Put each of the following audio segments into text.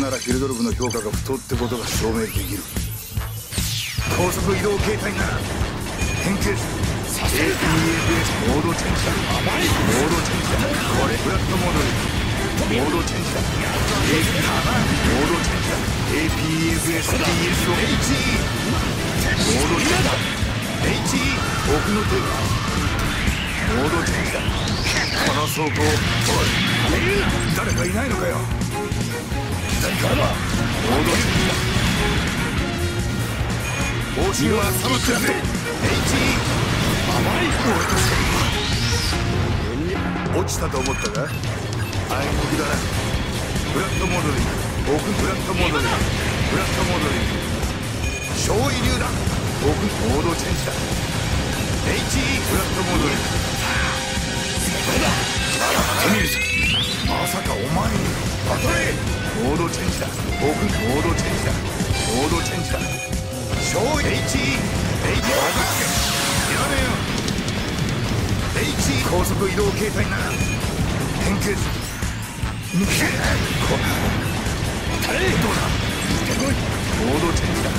れならヒルドルフの評価が不当ってことが証明できる。高速移動形態なら変形する。APFS モードチェンジだ。モードチェンジだ。これフラットモードに。モードチェンジだ。AP モードチェンジだ。APFSDS を HE モードチェンジだ。HE 奥の手モードチェンジだ。この走行。おい。誰かいないのかよ。モードチェンジだ方針は寒くなって HE 落ちたと思ったかあいにくだなフラットモードに奥フラットモードにフラットモードに小威流だ奥モードチェンジだ HE フラットモードにそうだエミルスまさかお前に。バトレモードチェンジだ。奥モードチェンジだ。モードチェンジだ。小 HE HE らねえよ H 高速移動形態なら変形す抜けこタレどうだ？出てこいモードチェンジだ。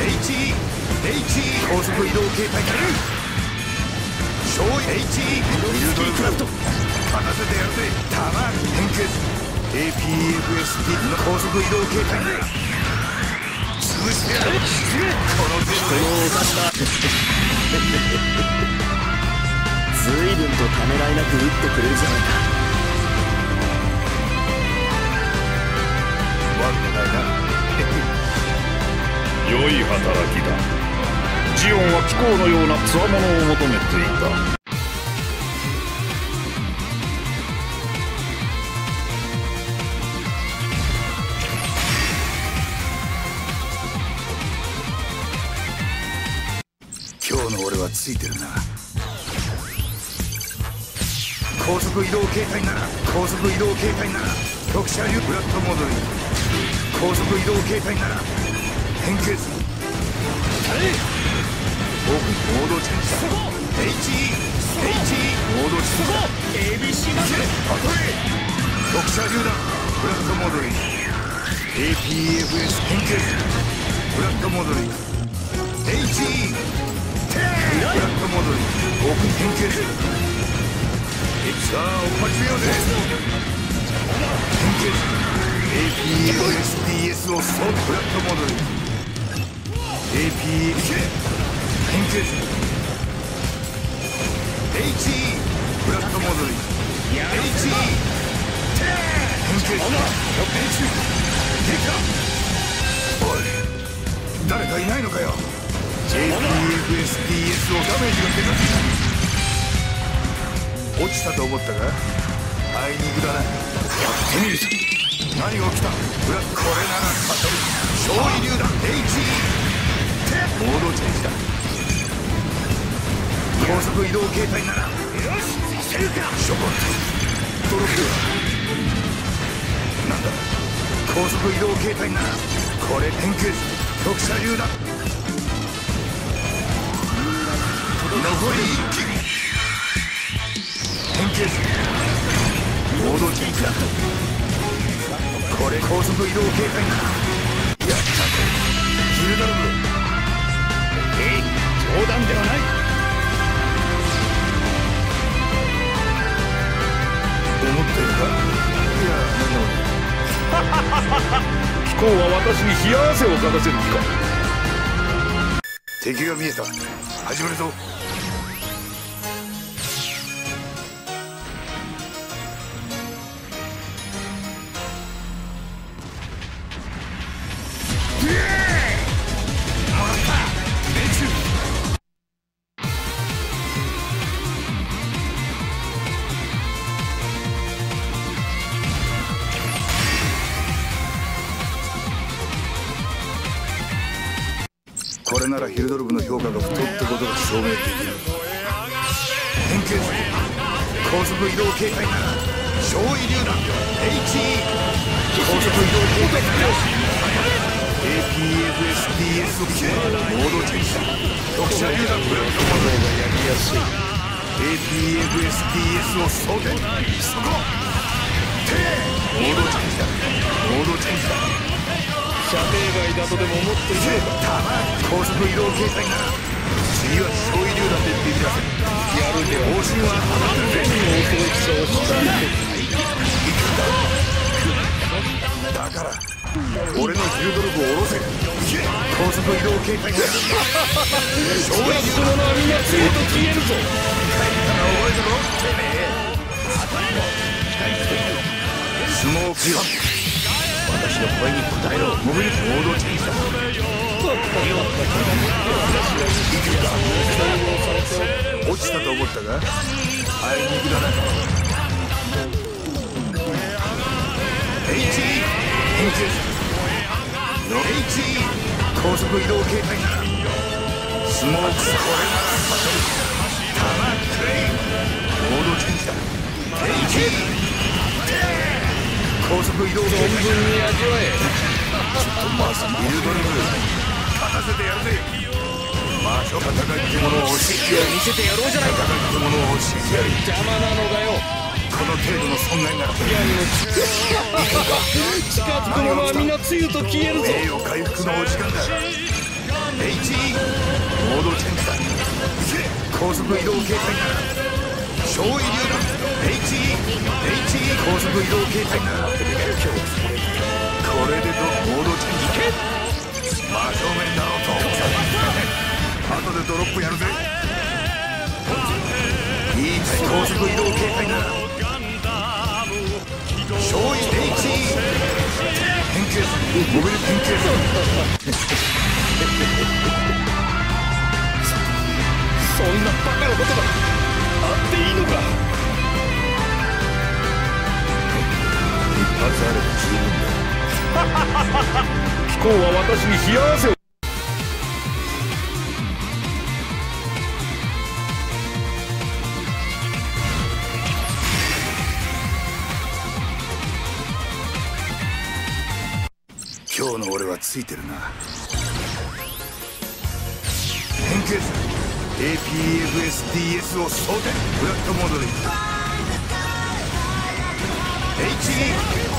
H H 高速移動形態なら小 H ビルドルクラフト。離せてやるぜ。弾変形 APFSD の高速移動形態。潰してやるこの手の犯した随分とためらいなく打ってくれるじゃないか悪くな。い な良い働きだ。ジオンは貴公のようなつわものを求めていたついてるな。高速移動形態なら高速移動形態なら特殊流ブラッドモードに。高速移動形態なら変形する僕モードチェンジだ。HE HE モードチェンジだ。ABC だバトレ特殊流だ。ブラッドモードに。APFS 変形するブラッドモードに。HE APSDS をそうブラックモードに AP 変形 HE ブラックモードに HE 変形おい誰かいないのかよ？JPFSDS をダメージが出た落ちたと思ったか？あいにくだな。やってみる。ぞ何が起きた？これなら勝てる。勝利流だ。HE モードチェンジだ。高速移動形態ならよしさせるか。ショボンドロップなんだ？高速移動形態ならこれ変形特殊流だ。残り1機変形するモードチェンジだこれ高速移動形態なやったぜヒルダルブえい冗談ではない思ってるかいや何でも貴公は私に冷や汗をかかせる気か敵が見えた始めるぞこれならヒルドルフの評価が不当ってことが証明できる変形する高速移動形態なら小威流弾 HE 高速移動形態なら APFSDS をモードチェンジ特殊流弾ブラックモードがやりやすい APFSDS を装填そこ手モードチェンジだモードチェンジだ射程外だとでも思っているのか高速移動形態なら次は小威竜弾でビビらせやるでは方針は当たってるぜ恐ろしさをしたいだから俺のヒルドルブを下ろせ高速移動形態なら小威竜その波がついと消えるぞ帰ったら覚えてろてめえスモークよ私の声に応えろモビルモードチェンジだ落ちたと思ったがあいにくだな。HE 変形の HE 高速移動形態スモークこれなら勝てるタマクレイモードチェンジだ。HE 高速移動存分に味わえビルドルブ勝たせてやるぜ。魔女戦いってものを教えてやる見せてやろうじゃないか戦いってものを教えてやる邪魔なのだよ。この程度の損害なら近づく者は皆つゆと消えるぞ名誉回復のお時間だ HE モードチェンジだ高速移動形態なら小威竜弾 HE HE 高速移動形態ならこれでとモードチェンジ真正面だろと後でドロップやるぜ。いい高速移動形態な貴公は私に冷や汗を。今日の俺はついてるな。変形す APFSDS を装填ブラックモードで HE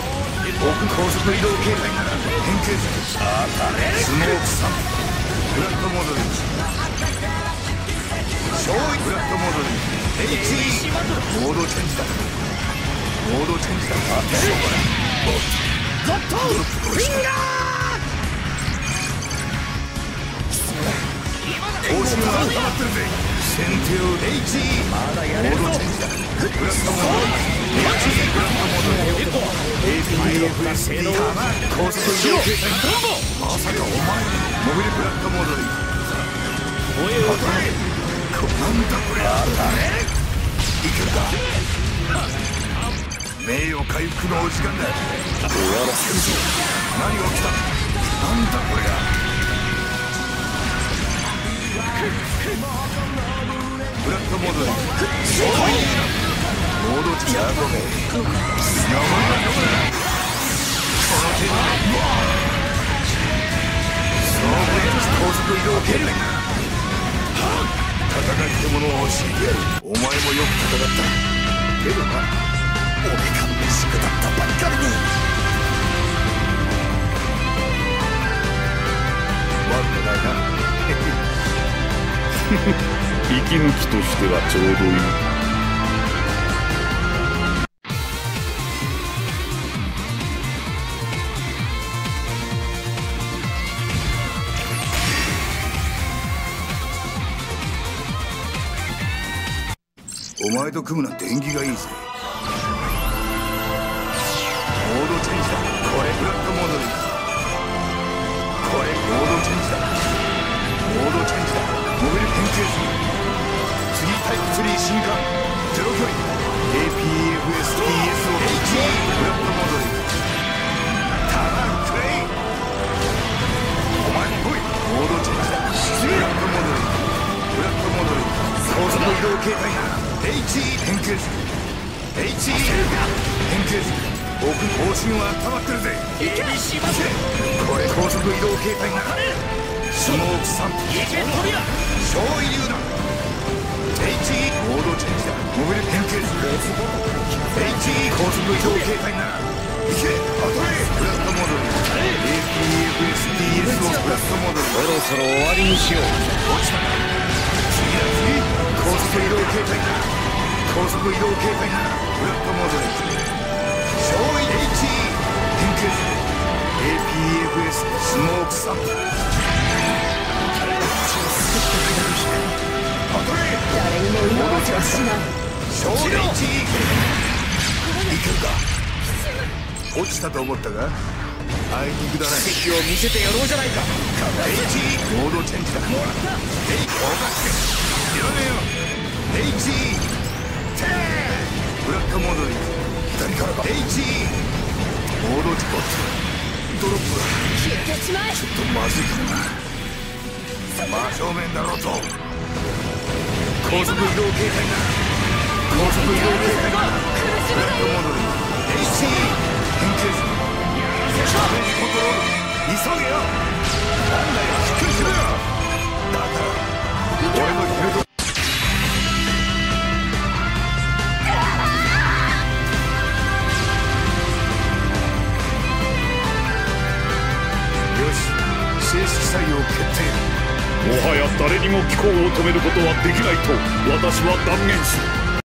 奥高速移動形態なら変形するスモーク3ブラックモードでいく小位ブラックモードでいく HE モードチェンジだ。モードチェンジだ。あしょうがないゴッドフィンガー方針は固まってるぜ先手を HE モードチェンジだ。ブラッドモードリック名誉回復のお時間だ何が起きたなんだこれがブラックモードにそういうモードチャーゴメ名前が読めないこの手にそうブレード高速移動圏内戦いってものを教えてやるお前もよく戦ったけどな俺が飯食だったばっかりに悪くないな息抜きとしてはちょうどいい。お前と組むなんて縁起がいいぜ。モードチェンジだ。これブラックモードでいくこれモードチェンジだ。モードチェンジだ。モビル変形する3タイプ3新艦。ゼロ距離。APFSTS を HE ブラックモードでいくタランクレイお前も来い。モードチェンジだ。ブラックモードでいくブラックモードでいく高速移動形態な HE 変形する HE 変形する奥方針は温まってるぜいけしませこれ高速移動形態ならス。モーク3小威竜弾 HE モードチェンジだモビル変形する HE 高速移動形態なら行けアトレイフラットモードに APFSDS をフラットモードにそろそろ終わりにしよう落ちたな次だ次高速移動形態なら高速移動形態ならフラットモードに勝利 HE 変形 APFS スモークサンプアトレ誰にも今はしない勝利 HE いけるか落ちたと思ったがあいにくだな奇跡を見せてやろうじゃないか HE モードチェンジだもらったヘイ高額してやらねえよ HE テーブラックモードに左からか HE モードチ。ェンジドロップだ消えてしまえちょっとまずいかな真正面だろうと高速移動形態な高速移動形態な苦しブラックモードに HE 変形時ダメージコントロール急げよなんだよ行を止めることはできないと私は断言する。